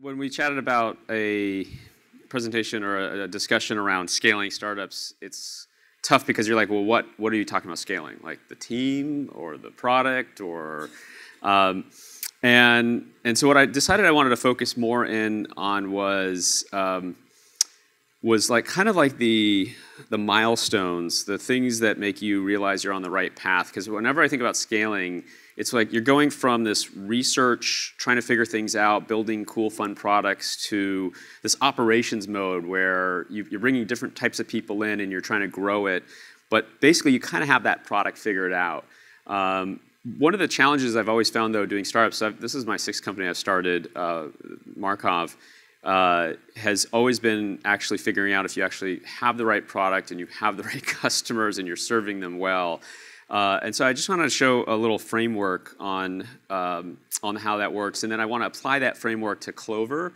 when we chatted about a presentation or a, discussion around scaling startups, it's tough because you're like, well, what what are you talking about scaling? Like the team or the product or um, and and so what I decided I wanted to focus more in on was um, was like kind of like the the milestones, the things that make you realize you're on the right path. Because whenever I think about scaling, it's like you're going from this research, trying to figure things out, building cool, fun products, to this operations mode where you, are bringing different types of people in and you're trying to grow it. But basically, you kind of have that product figured out. Um, one of the challenges I've always found, though, doing startups, I've, this is my sixth company I've started, uh, Markov, uh, has always been actually figuring out if you actually have the right product and you have the right customers and you're serving them well. Uh, and so I just wanted to show a little framework on, um, on how that works. And then I want to apply that framework to Clover.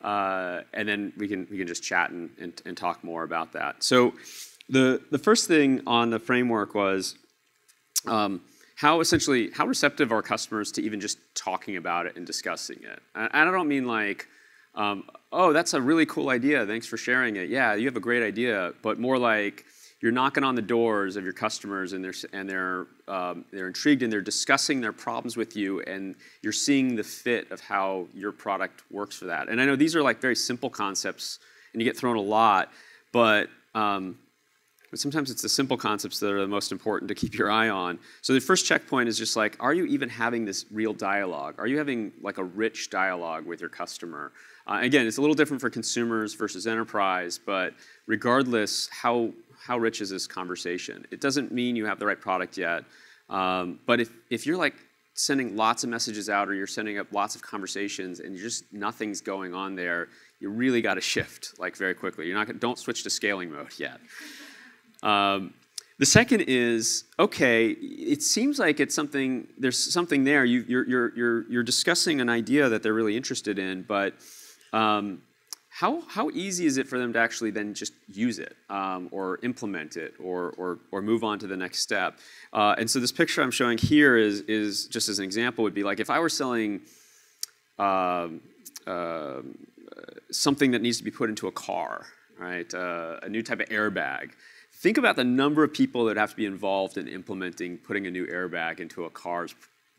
Uh, and then we can, we can just chat and, and, and, talk more about that. So the, the first thing on the framework was um, how essentially, how receptive are customers to even just talking about it and discussing it? And I don't mean like, um, oh, that's a really cool idea. Thanks for sharing it. Yeah, you have a great idea. But more like, you're knocking on the doors of your customers and they're, and they're, um, they're intrigued and they're discussing their problems with you and you're seeing the fit of how your product works for that. And I know these are like very simple concepts and you get thrown a lot, but, um, but sometimes it's the simple concepts that are the most important to keep your eye on. So the first checkpoint is just like, are you even having this real dialogue? Are you having like a rich dialogue with your customer? Uh, again, it's a little different for consumers versus enterprise, but regardless, how how rich is this conversation? It doesn't mean you have the right product yet. Um, but if, if you're like sending lots of messages out or you're sending up lots of conversations and just nothing's going on there, you really got to shift like very quickly. You're not gonna, don't switch to scaling mode yet. Um, the second is okay. It seems like it's something. There's something there. You, are you're, you're, you're discussing an idea that they're really interested in, but um, how, how easy is it for them to actually then just use it um, or implement it or, or, or move on to the next step? Uh, and so this picture I'm showing here is, is just as an example would be like if I were selling um, uh, something that needs to be put into a car, right? Uh, a new type of airbag. Think about the number of people that have to be involved in implementing putting a new airbag into a car's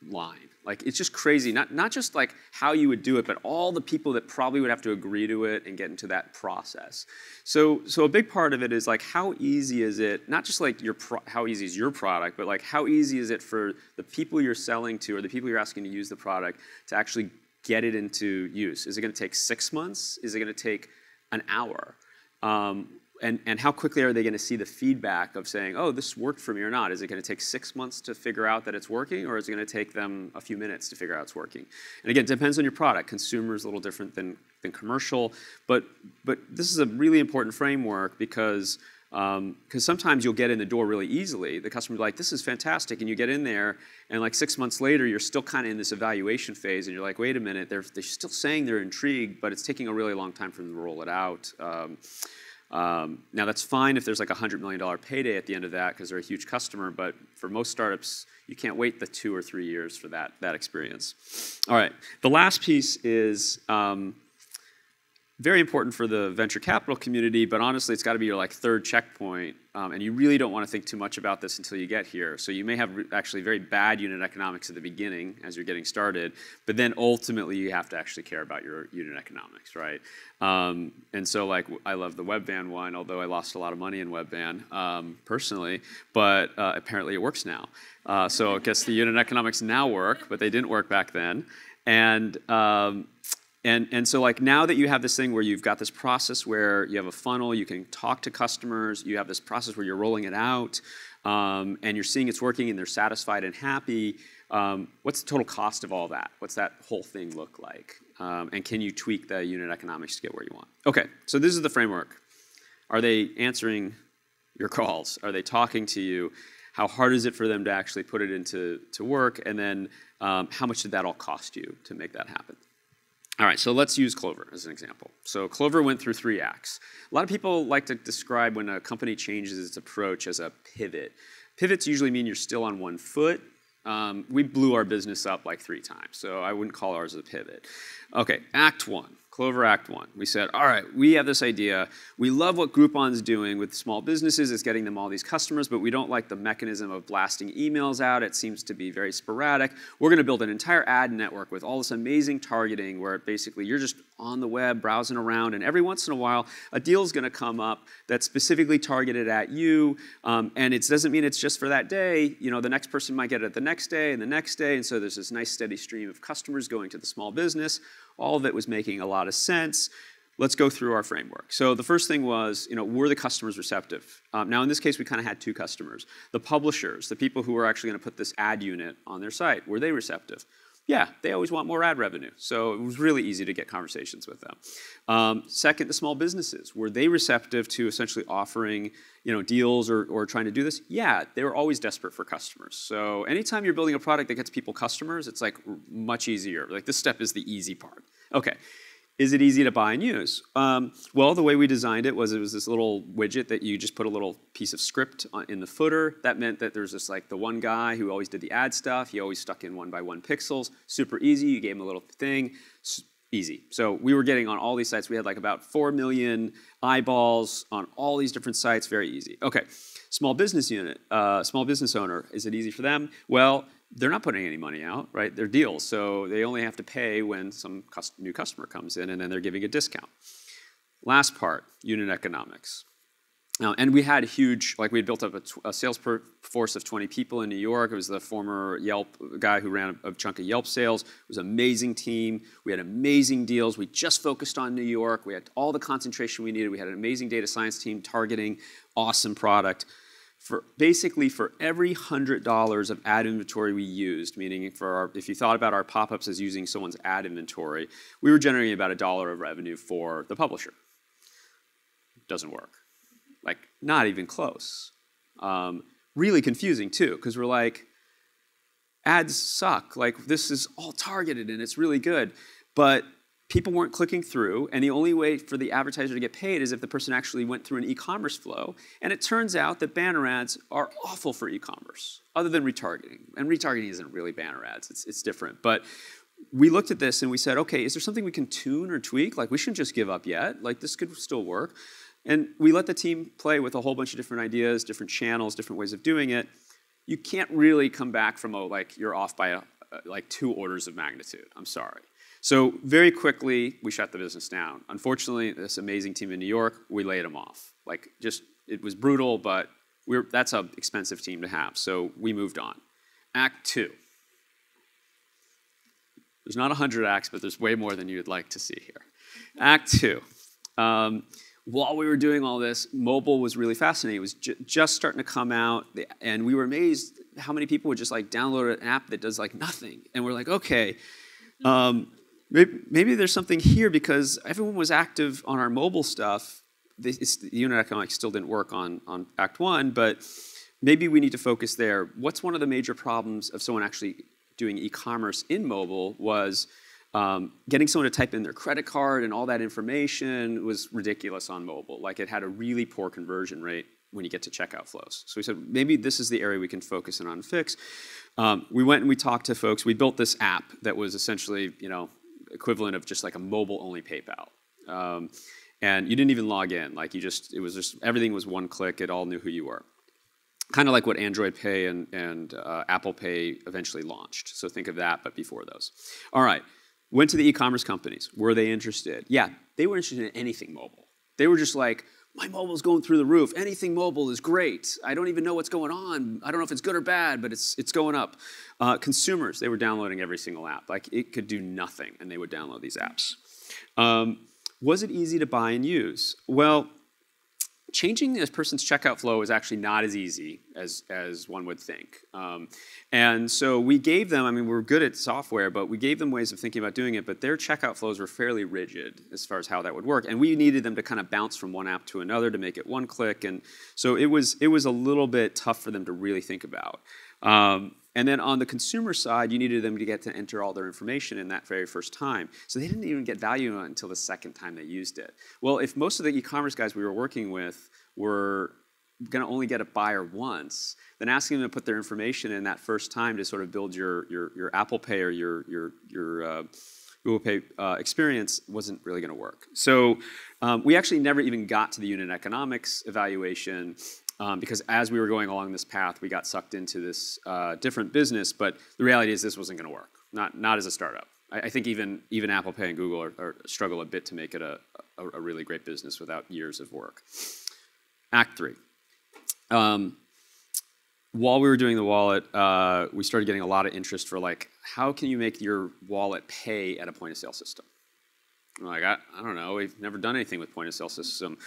line. Like it's just crazy. Not not just like how you would do it, but all the people that probably would have to agree to it and get into that process. So so a big part of it is like how easy is it? Not just like your pro- how easy is your product, but like how easy is it for the people you're selling to or the people you're asking to use the product to actually get it into use? Is it going to take six months? Is it going to take an hour? Um, and, and how quickly are they going to see the feedback of saying, oh, this worked for me or not? Is it going to take six months to figure out that it's working, or is it going to take them a few minutes to figure out it's working? And again, it depends on your product. Consumer is a little different than, than commercial, but, but this is a really important framework because because um, sometimes you'll get in the door really easily. The customer's like, this is fantastic, and you get in there, and like six months later, you're still kind of in this evaluation phase, and you're like, wait a minute, they're, they're still saying they're intrigued, but it's taking a really long time for them to roll it out. Um, um, now that's fine if there's like a $100 million payday at the end of that because they're a huge customer, but for most startups, you can't wait the two or three years for that, that experience. All right, the last piece is um, very important for the venture capital community, but honestly, it's got to be your like third checkpoint, um, and you really don't want to think too much about this until you get here. So you may have actually very bad unit economics at the beginning as you're getting started, but then ultimately you have to actually care about your unit economics, right? Um, and so like I love the Webvan one, although I lost a lot of money in Webvan um, personally, but uh, apparently it works now. Uh, so I guess the unit economics now work, but they didn't work back then. And um, and, and so like now that you have this thing where you've got this process where you have a funnel, you can talk to customers, you have this process where you're rolling it out, um, and you're seeing it's working and they're satisfied and happy, um, what's the total cost of all that? What's that whole thing look like? Um, and can you tweak the unit economics to get where you want? Okay, so this is the framework. Are they answering your calls? Are they talking to you? How hard is it for them to actually put it into to work? And then um, how much did that all cost you to make that happen? All right, so let's use Clover as an example. So Clover went through three acts. A lot of people like to describe when a company changes its approach as a pivot. Pivots usually mean you're still on one foot. Um, we blew our business up like three times, so I wouldn't call ours a pivot. Okay, Act One. Clover Act One. We said, all right, we have this idea. We love what Groupon's doing with small businesses. It's getting them all these customers, but we don't like the mechanism of blasting emails out. It seems to be very sporadic. We're going to build an entire ad network with all this amazing targeting where basically you're just on the web browsing around, and every once in a while, a deal is going to come up that's specifically targeted at you. Um, and it doesn't mean it's just for that day. You know, the next person might get it the next day and the next day. And so there's this nice steady stream of customers going to the small business. All of it was making a lot of sense. Let's go through our framework. So the first thing was, you know, were the customers receptive? Um, now in this case, we kind of had two customers. The publishers, the people who were actually going to put this ad unit on their site, were they receptive? Yeah, they always want more ad revenue. So it was really easy to get conversations with them. Um, second, the small businesses. Were they receptive to essentially offering you know, deals or, or trying to do this? Yeah, they were always desperate for customers. So anytime you're building a product that gets people customers, it's like much easier. Like this step is the easy part. Okay, is it easy to buy and use? Um, well, the way we designed it was it was this little widget that you just put a little piece of script in the footer. That meant that there's this like the one guy who always did the ad stuff. He always stuck in one by one pixels. Super easy. You gave him a little thing. Easy. So we were getting on all these sites. We had like about four million eyeballs on all these different sites. Very easy. Okay. Small business unit, uh, small business owner. Is it easy for them? Well, they're not putting any money out, right? They're deals, so they only have to pay when some new customer comes in, and then they're giving a discount. Last part, unit economics. Now, and we had a huge, like we had built up a, a sales force of 20 people in New York. It was the former Yelp guy who ran a, a, chunk of Yelp sales. It was an amazing team. We had amazing deals. We just focused on New York. We had all the concentration we needed. We had an amazing data science team targeting awesome product for basically for every hundred dollars of ad inventory we used, meaning for our, if you thought about our pop-ups as using someone's ad inventory, we were generating about a dollar of revenue for the publisher. Doesn't work. Like not even close. Um, really confusing too, because we're like, ads suck. Like this is all targeted and it's really good, but people weren't clicking through, and the only way for the advertiser to get paid is if the person actually went through an e-commerce flow. And it turns out that banner ads are awful for e-commerce, other than retargeting. And retargeting isn't really banner ads, it's, it's different. But we looked at this and we said, okay, is there something we can tune or tweak? Like, we shouldn't just give up yet. Like, this could still work. And we let the team play with a whole bunch of different ideas, different channels, different ways of doing it. You can't really come back from, oh, like, you're off by a, like two orders of magnitude. I'm sorry. So very quickly, we shut the business down. Unfortunately, this amazing team in New York, we laid them off. Like just, it was brutal, but we're, that's an expensive team to have. So we moved on. Act two. There's not 100 acts, but there's way more than you'd like to see here. Act two. Um, while we were doing all this, mobile was really fascinating. It was ju just starting to come out, and we were amazed how many people would just like download an app that does like nothing. And we're like, okay, um, maybe, maybe there's something here because everyone was active on our mobile stuff. the unit economics still didn't work on, on Act One, but maybe we need to focus there. What's one of the major problems of someone actually doing e-commerce in mobile was um, getting someone to type in their credit card and all that information was ridiculous on mobile. Like it had a really poor conversion rate when you get to checkout flows. So we said, maybe this is the area we can focus in on fix. Um, we went and we talked to folks. We built this app that was essentially, you know, equivalent of just like a mobile-only PayPal. Um, and you didn't even log in. Like you just, it was just, everything was one click. It all knew who you were. Kind of like what Android Pay and, and uh, Apple Pay eventually launched. So think of that, but before those. All right, went to the e-commerce companies. Were they interested? Yeah, they were interested in anything mobile. They were just like, my mobile's going through the roof. Anything mobile is great. I don't even know what's going on. I don't know if it's good or bad, but it's, it's going up. Uh, consumers, they were downloading every single app. Like it could do nothing, and they would download these apps. Um, was it easy to buy and use? Well, changing a person's checkout flow is actually not as easy as, as one would think. Um, and so we gave them, I mean, we're good at software, but we gave them ways of thinking about doing it, but their checkout flows were fairly rigid as far as how that would work. And we needed them to kind of bounce from one app to another to make it one click. And so it was, it was a little bit tough for them to really think about. Um, and then on the consumer side, you needed them to get to enter all their information in that very first time. So they didn't even get value until the second time they used it. Well, if most of the e-commerce guys we were working with were going to only get a buyer once, then asking them to put their information in that first time to sort of build your, your, your Apple Pay or your, your, your, uh, Google Pay uh, experience wasn't really going to work. So um, we actually never even got to the unit economics evaluation um, because as we were going along this path, we got sucked into this uh, different business. But the reality is, this wasn't going to work. Not not as a startup. I, I, think even even Apple Pay and Google are, are struggle a bit to make it a, a, a, really great business without years of work. Act three. Um, while we were doing the wallet, uh, we started getting a lot of interest for like, how can you make your wallet pay at a point of sale system? Like, I, I don't know, we've never done anything with point of sale system.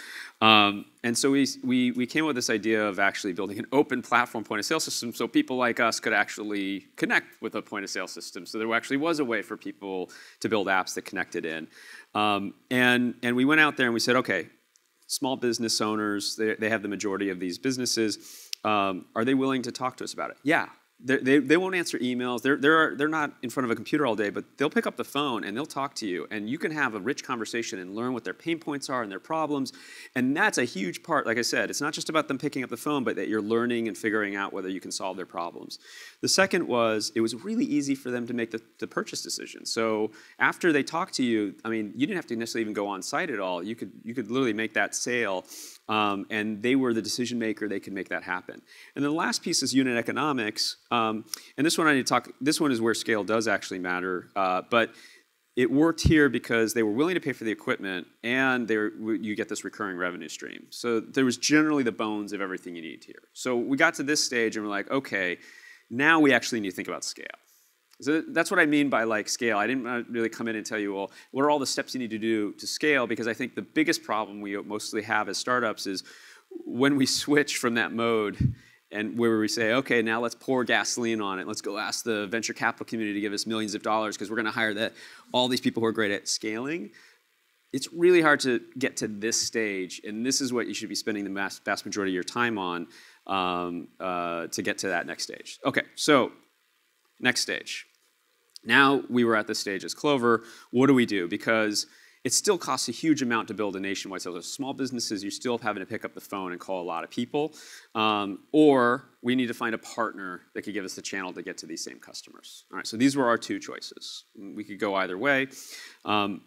Um, and so we, we, we came up with this idea of actually building an open platform point of sale system so people like us could actually connect with a point of sale system. So there actually was a way for people to build apps that connected in. Um, and, and we went out there and we said, okay, small business owners, they, they have the majority of these businesses. Um, are they willing to talk to us about it? Yeah, they, they won't answer emails. They're, they're, they're not in front of a computer all day, but they'll pick up the phone and they'll talk to you. And you can have a rich conversation and learn what their pain points are and their problems. And that's a huge part, like I said, it's not just about them picking up the phone, but that you're learning and figuring out whether you can solve their problems. The second was it was really easy for them to make the, the purchase decision. So after they talk to you, I mean, you didn't have to necessarily even go on site at all. You could, you could literally make that sale um, and they were the decision maker. They could make that happen. And then the last piece is unit economics. Um, and this one I need to talk. This one is where scale does actually matter. Uh, but it worked here because they were willing to pay for the equipment, and you get this recurring revenue stream. So there was generally the bones of everything you need here. So we got to this stage, and we're like, okay, now we actually need to think about scale. So that's what I mean by like scale. I didn't really come in and tell you, well, what are all the steps you need to do to scale? Because I think the biggest problem we mostly have as startups is when we switch from that mode and where we say, okay, now let's pour gasoline on it. Let's go ask the venture capital community to give us millions of dollars because we're going to hire that all these people who are great at scaling. It's really hard to get to this stage, and this is what you should be spending the vast, vast majority of your time on um, uh, to get to that next stage. Okay, so Next stage. Now we were at this stage as Clover. What do we do? Because it still costs a huge amount to build a nationwide sales. Of small businesses, you're still having to pick up the phone and call a lot of people. Um, or we need to find a partner that could give us the channel to get to these same customers. All right, so these were our two choices. We could go either way. Um,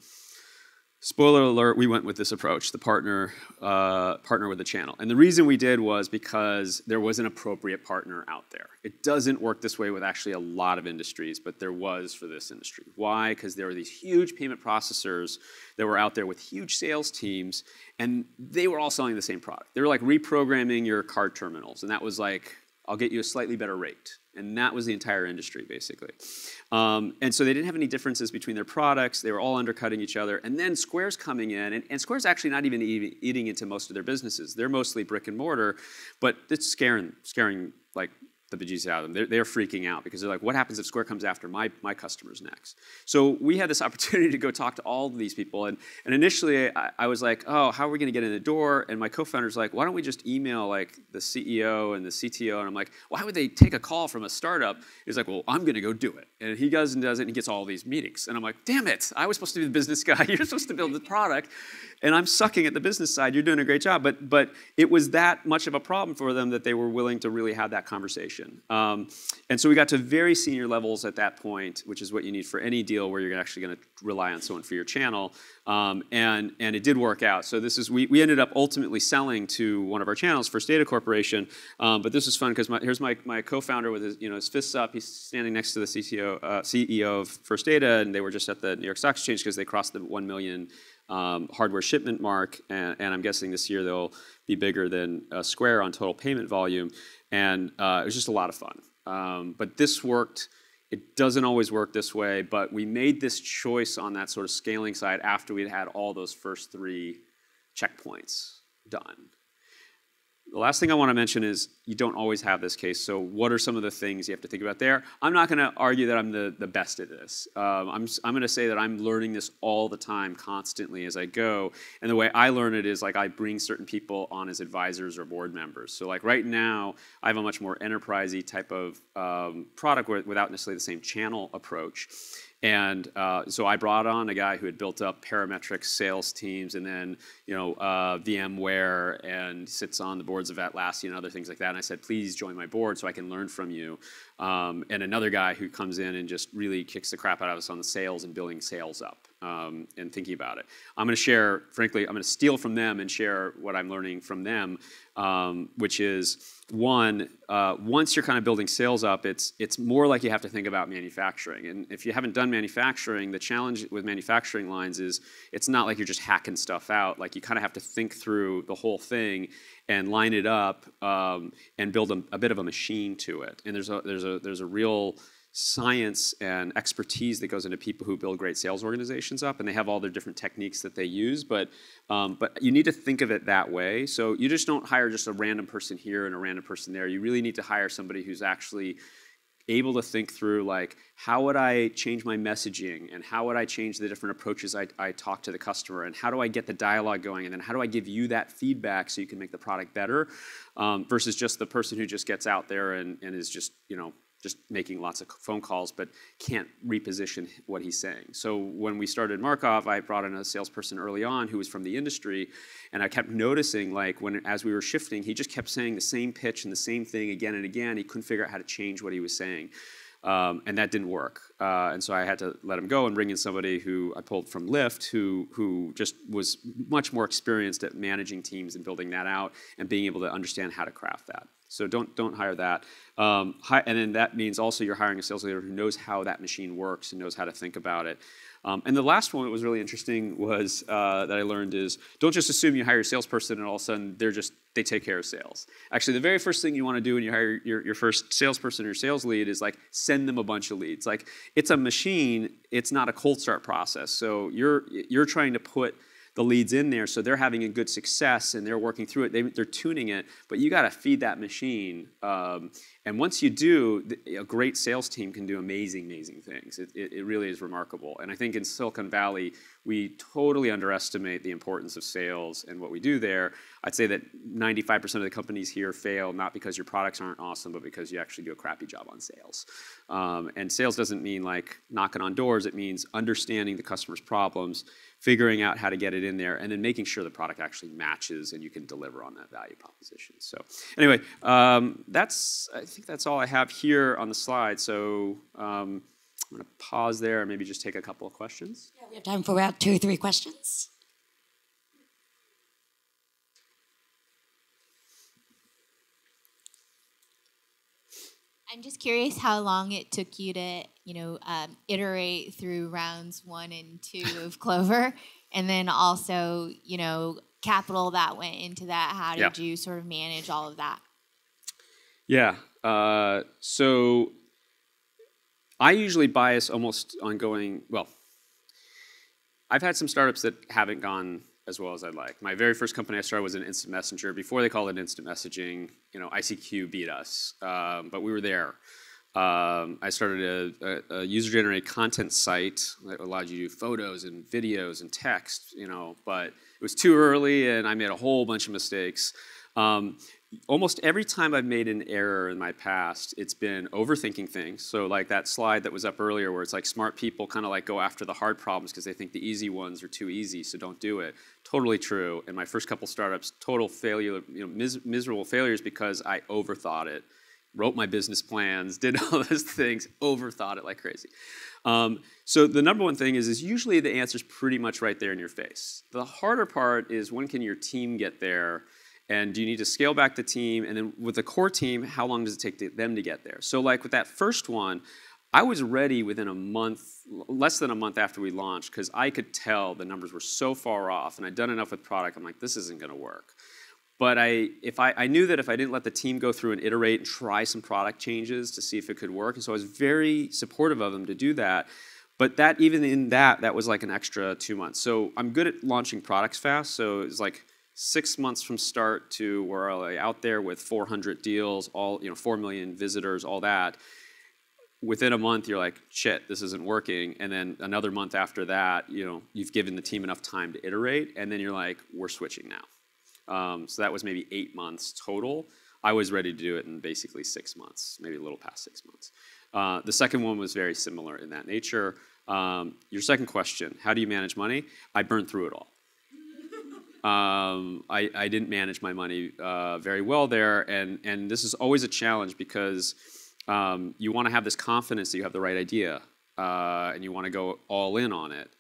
Spoiler alert, we went with this approach, the partner, uh, partner with the channel. And the reason we did was because there was an appropriate partner out there. It doesn't work this way with actually a lot of industries, but there was for this industry. Why? Because there were these huge payment processors that were out there with huge sales teams, and they were all selling the same product. They were like reprogramming your card terminals, and that was like, I'll get you a slightly better rate. And that was the entire industry, basically. Um, and so they didn't have any differences between their products. They were all undercutting each other. And then Square's coming in, and, and Square's actually not even eating into most of their businesses. They're mostly brick and mortar, but it's scaring, scaring like the bejesus out of them. They're, they're freaking out because they're like, what happens if Square comes after my, my customers next? So we had this opportunity to go talk to all of these people. And, and initially I, I was like, oh, how are we going to get in the door? And my co-founder's like, why don't we just email like the CEO and the CTO? And I'm like, why would they take a call from a startup? He's like, well, I'm going to go do it. And he goes and does it and he gets all these meetings. And I'm like, damn it, I was supposed to be the business guy. You're supposed to build the product and I'm sucking at the business side. You're doing a great job. But, but it was that much of a problem for them that they were willing to really have that conversation. Um, and so we got to very senior levels at that point, which is what you need for any deal where you're actually going to rely on someone for your channel. Um, and, and it did work out. So this is, we, we ended up ultimately selling to one of our channels, First Data Corporation. Um, but this was fun because here's my, my co-founder with his, you know, his fists up. He's standing next to the CTO, uh, CEO of First Data, and they were just at the New York Stock Exchange because they crossed the 1 million um, hardware shipment mark, and, I'm guessing this year they'll be bigger than uh, Square on total payment volume. And uh, it was just a lot of fun. Um, but this worked. It doesn't always work this way, but we made this choice on that sort of scaling side after we'd had all those first three checkpoints done. The last thing I want to mention is you don't always have this case. So what are some of the things you have to think about there? I'm not going to argue that I'm the, the best at this. Um, I'm, I'm going to say that I'm learning this all the time, constantly as I go. And the way I learn it is like I bring certain people on as advisors or board members. So like right now, I have a much more enterprisey type of um, product without necessarily the same channel approach. And uh, so I brought on a guy who had built up parametric sales teams and then, you know, uh, VMware and sits on the boards of Atlassian and other things like that. And I said, please join my board so I can learn from you. Um, and another guy who comes in and just really kicks the crap out of us on the sales and building sales up um, and thinking about it. I'm going to share, frankly, I'm going to steal from them and share what I'm learning from them, um, which is one, uh, once you're kind of building sales up, it's it's more like you have to think about manufacturing. And if you haven't done manufacturing, the challenge with manufacturing lines is it's not like you're just hacking stuff out. Like you kind of have to think through the whole thing and line it up um, and build a, a, bit of a machine to it. And there's a there's a there's a real science and expertise that goes into people who build great sales organizations up, and they have all their different techniques that they use. But um, but you need to think of it that way. So you just don't hire just a random person here and a random person there. You really need to hire somebody who's actually able to think through like how would i change my messaging and how would i change the different approaches I, I, talk to the customer and how do i get the dialogue going and then how do i give you that feedback so you can make the product better um, versus just the person who just gets out there and, and is just you know just making lots of phone calls, but can't reposition what he's saying. So when we started Markov, I brought in a salesperson early on who was from the industry, and I kept noticing, like, when as we were shifting, he just kept saying the same pitch and the same thing again and again. He couldn't figure out how to change what he was saying. Um, and that didn't work. Uh, and so I had to let him go and bring in somebody who I pulled from Lyft, who who just was much more experienced at managing teams and building that out and being able to understand how to craft that. So don't don't hire that. Um, hi, and then that means also you're hiring a sales leader who knows how that machine works and knows how to think about it. Um, and the last one that was really interesting was uh, that I learned is don't just assume you hire a salesperson and all of a sudden they're just they take care of sales. Actually, the very first thing you want to do when you hire your, your first salesperson or sales lead is like send them a bunch of leads. Like it's a machine, it's not a cold start process. So you're you're trying to put the leads in there so they're having a good success and they're working through it. They, are tuning it but you got to feed that machine um, and once you do a great sales team can do amazing amazing things. It, it, it, really is remarkable and i think in silicon valley we totally underestimate the importance of sales and what we do there. I'd say that 95% of the companies here fail not because your products aren't awesome but because you actually do a crappy job on sales. Um, and sales doesn't mean like knocking on doors. It means understanding the customer's problems figuring out how to get it in there, and then making sure the product actually matches and you can deliver on that value proposition. So anyway, um, that's I think that's all I have here on the slide. So um, I'm going to pause there and maybe just take a couple of questions. Yeah, we have time for about two or three questions. I'm just curious how long it took you to, you know, um, iterate through rounds one and two of Clover, and then also, you know, capital that went into that. How did yeah. you sort of manage all of that? Yeah. Uh, so I usually bias almost ongoing. Well, I've had some startups that haven't gone as well as I'd like. My very first company I started was an instant messenger. Before they called it instant messaging, you know, ICQ beat us, um, but we were there. Um, I started a, a, a user-generated content site that allowed you to do photos and videos and text, you know, but it was too early and I made a whole bunch of mistakes. Um, almost every time I've made an error in my past, it's been overthinking things. So like that slide that was up earlier where it's like smart people kind of like go after the hard problems because they think the easy ones are too easy, so don't do it. Totally true. In my first couple startups, total failure, you know, mis miserable failures because I overthought it. Wrote my business plans, did all those things, overthought it like crazy. Um, so the number one thing is, is usually the answer is pretty much right there in your face. The harder part is when can your team get there and do you need to scale back the team? And then with the core team, how long does it take to, them to get there? So like with that first one, I was ready within a month, less than a month after we launched, because I could tell the numbers were so far off, and I'd done enough with product. I'm like, this isn't going to work. But I, if I, I knew that if I didn't let the team go through and iterate and try some product changes to see if it could work, and so I was very supportive of them to do that. But that even in that, that was like an extra two months. So I'm good at launching products fast. So it's like six months from start to we're out there with 400 deals, all you know, four million visitors, all that. Within a month, you're like, shit, this isn't working. And then another month after that, you know, you've given the team enough time to iterate, and then you're like, we're switching now. Um, so that was maybe eight months total. I was ready to do it in basically six months, maybe a little past six months. Uh, the second one was very similar in that nature. Um, your second question, how do you manage money? I burned through it all. Um, I, I, didn't manage my money uh, very well there, and, and this is always a challenge because um, you want to have this confidence that you have the right idea, uh, and you want to go all in on it,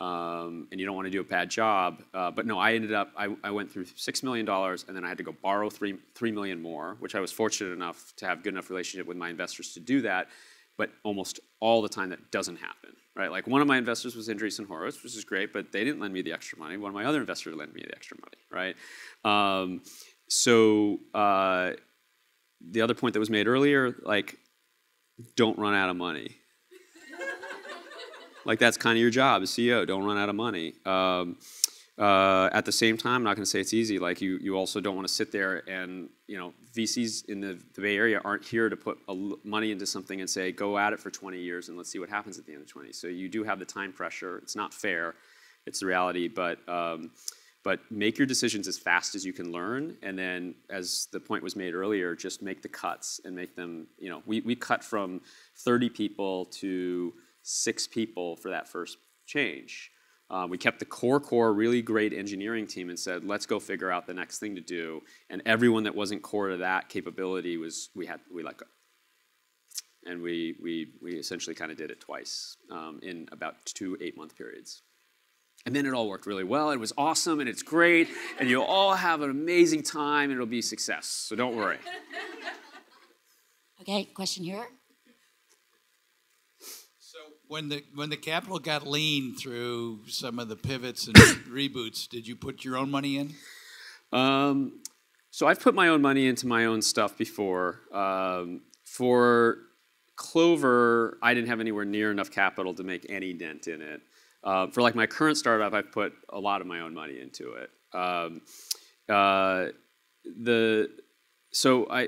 um, and you don't want to do a bad job. Uh, but no, I ended up I, I went through six million dollars, and then I had to go borrow three three million more, which I was fortunate enough to have good enough relationship with my investors to do that. But almost all the time that doesn't happen, right? Like one of my investors was Andreessen Horowitz, which is great, but they didn't lend me the extra money. One of my other investors lent me the extra money, right? Um, so uh, the other point that was made earlier, like, don't run out of money. like that's kind of your job as CEO. Don't run out of money. Um, uh, at the same time, I'm not going to say it's easy. Like you, you also don't want to sit there and you know VCs in the, the Bay Area aren't here to put money into something and say go at it for 20 years and let's see what happens at the end of 20. So you do have the time pressure. It's not fair. It's the reality, but. Um, but make your decisions as fast as you can learn and then as the point was made earlier just make the cuts and make them you know we, we cut from 30 people to six people for that first change uh, we kept the core core really great engineering team and said let's go figure out the next thing to do and everyone that wasn't core to that capability was we had we let go and we we, we essentially kind of did it twice um, in about two eight month periods and then it all worked really well. It was awesome and it's great. And you'll all have an amazing time and it'll be success. So don't worry. Okay, question here. When the when the capital got lean through some of the pivots and reboots, did you put your own money in? Um, so I've put my own money into my own stuff before. Um, for Clover, I didn't have anywhere near enough capital to make any dent in it. Uh, for like my current startup, I've put a lot of my own money into it. Um, uh, the so I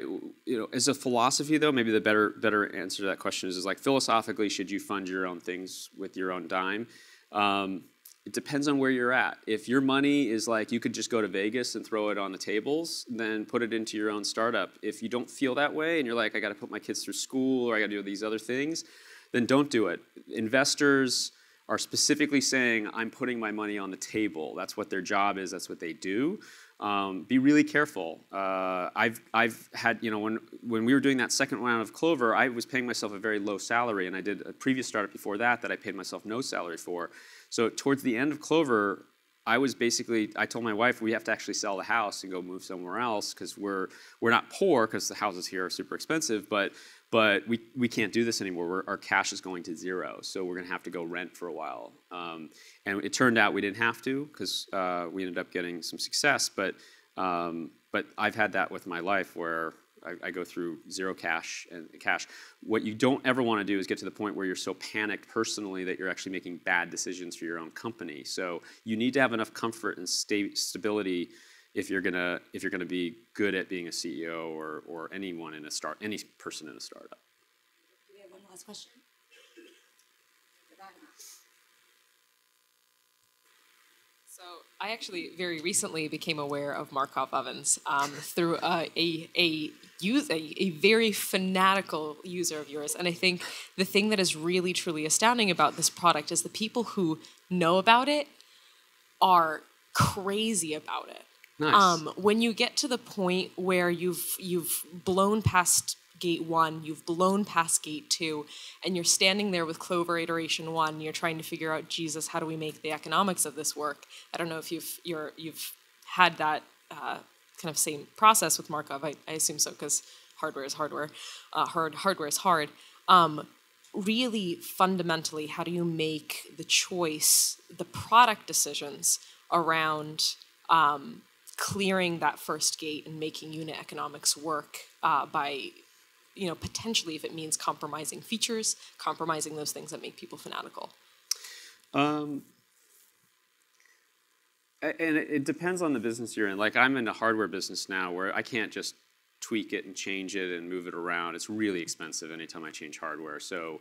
you know as a philosophy though maybe the better better answer to that question is is like philosophically should you fund your own things with your own dime? Um, it depends on where you're at. If your money is like you could just go to Vegas and throw it on the tables, then put it into your own startup. If you don't feel that way and you're like I got to put my kids through school or I got to do these other things, then don't do it. Investors are specifically saying, I'm putting my money on the table. That's what their job is, that's what they do. Um, be really careful. Uh, I've, I've had, you know, when, when we were doing that second round of Clover, I was paying myself a very low salary, and I did a previous startup before that that I paid myself no salary for. So towards the end of Clover, I was basically, I told my wife we have to actually sell the house and go move somewhere else because we're, we're not poor because the houses here are super expensive, but but we, we can't do this anymore. We're, our cash is going to zero, so we're going to have to go rent for a while. Um, and it turned out we didn't have to because uh, we ended up getting some success. But um, but I've had that with my life where I, I, go through zero cash and cash. What you don't ever want to do is get to the point where you're so panicked personally that you're actually making bad decisions for your own company. So you need to have enough comfort and sta- stability if you're gonna if you're gonna be good at being a CEO or or anyone in a start any person in a startup. Do we have one last question? So I actually very recently became aware of Markov ovens um, through a, a, a use a, a very fanatical user of yours, and I think the thing that is really truly astounding about this product is the people who know about it are crazy about it. Nice. Um, when you get to the point where you've you've blown past gate one, you've blown past gate two, and you're standing there with Clover iteration one, you're trying to figure out, Jesus, how do we make the economics of this work? I don't know if you've you're you've had that uh, kind of same process with Markov. I, I assume so because hardware is hardware. Uh, hard hardware is hard. Um, really, fundamentally, how do you make the choice, the product decisions around um, clearing that first gate and making unit economics work uh, by you know potentially if it means compromising features compromising those things that make people fanatical. Um, and it depends on the business you're in. Like i'm in a hardware business now where i can't just tweak it and change it and move it around. It's really expensive anytime i change hardware. So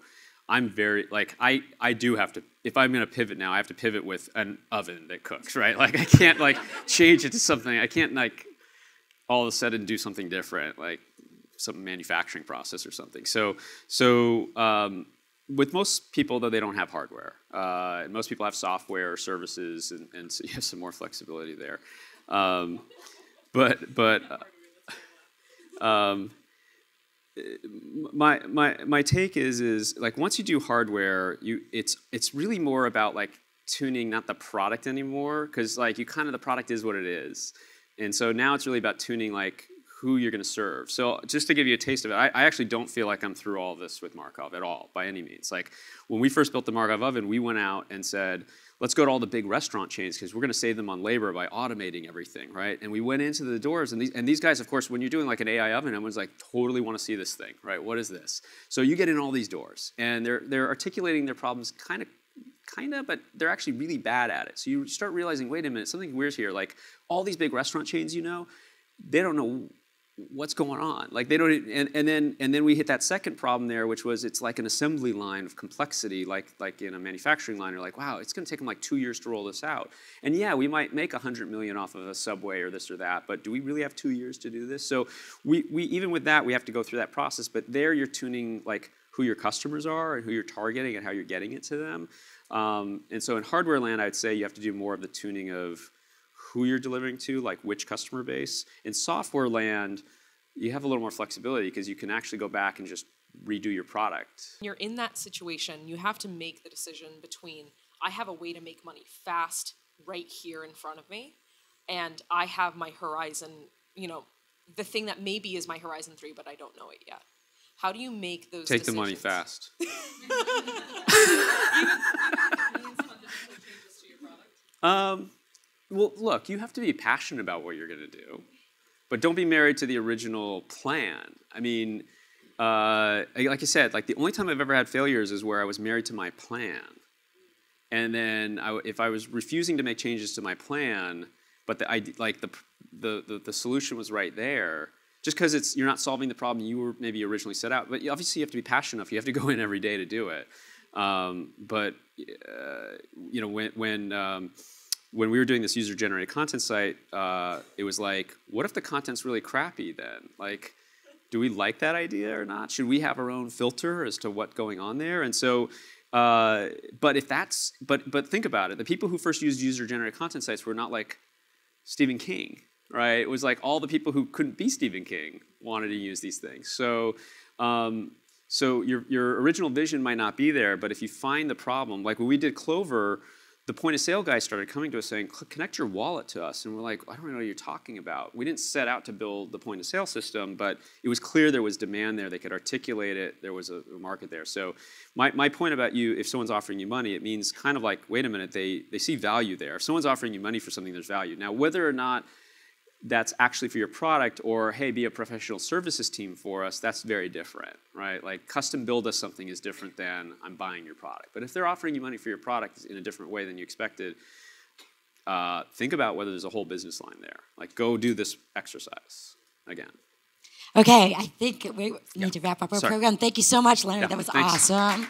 I'm very like I I do have to if I'm gonna pivot now I have to pivot with an oven that cooks right? Like I can't like change it to something I can't like all of a sudden do something different like some manufacturing process or something. So so um, with most people though they don't have hardware. Uh, and most people have software or services and, and so you have some more flexibility there. Um, but but uh, um, my my my take is is like once you do hardware, you it's it's really more about like tuning not the product anymore because like you kind of the product is what it is, and so now it's really about tuning like who you're going to serve. So just to give you a taste of it, I, I actually don't feel like I'm through all this with Markov at all by any means. Like when we first built the Markov oven, we went out and said let's go to all the big restaurant chains because we're going to save them on labor by automating everything, right? And we went into the doors, and these, and these guys, of course, when you're doing like an AI oven, everyone's like, totally want to see this thing, right? What is this? So you get in all these doors, and they're they're articulating their problems kind of kind of, but they're actually really bad at it. So you start realizing, wait a minute, something weird here. Like all these big restaurant chains, you know, they don't know what's going on? Like they don't and, and then and then we hit that second problem there which was it's like an assembly line of complexity like like in a manufacturing line. You're like wow it's going to take them like two years to roll this out. And yeah we might make a 100 million off of a subway or this or that but do we really have two years to do this? So we, we even with that we have to go through that process but there you're tuning like who your customers are and who you're targeting and how you're getting it to them. Um, and so in hardware land i'd say you have to do more of the tuning of who you're delivering to, like which customer base. In software land, you have a little more flexibility because you can actually go back and just redo your product. You're in that situation, you have to make the decision between I have a way to make money fast right here in front of me, and I have my horizon, you know, the thing that maybe is my horizon three, but I don't know it yet. How do you make those Take decisions? the money fast. um, well, look, you have to be passionate about what you're going to do, but don't be married to the original plan. I mean, uh, like I said, like the only time I've ever had failures is where I was married to my plan, and then I, if I was refusing to make changes to my plan, but the ide- like the, the the the solution was right there. Just because it's you're not solving the problem you were maybe originally set out, but obviously you have to be passionate enough. You have to go in every day to do it. Um, but uh, you know when when um, when we were doing this user generated content site, uh, it was like, what if the content's really crappy then? Like, do we like that idea or not? Should we have our own filter as to what's going on there? And so, uh, but if that's, but but think about it. The people who first used user generated content sites were not like Stephen King, right? It was like all the people who couldn't be Stephen King wanted to use these things. So. Um, so your, your original vision might not be there, but if you find the problem, like when we did Clover, the point of sale guy started coming to us saying, connect your wallet to us. And we're like, I don't know what you're talking about. We didn't set out to build the point of sale system, but it was clear there was demand there. They could articulate it. There was a, a market there. So my, my point about you, if someone's offering you money, it means kind of like, wait a minute, they, they see value there. If someone's offering you money for something, there's value. Now, whether or not that's actually for your product or hey be a professional services team for us that's very different right like custom build us something is different than i'm buying your product but if they're offering you money for your product in a different way than you expected uh, think about whether there's a whole business line there like go do this exercise again Okay, I think we need to wrap up our Sorry. program. Thank you so much, Leonard. Yeah, that was thanks. awesome.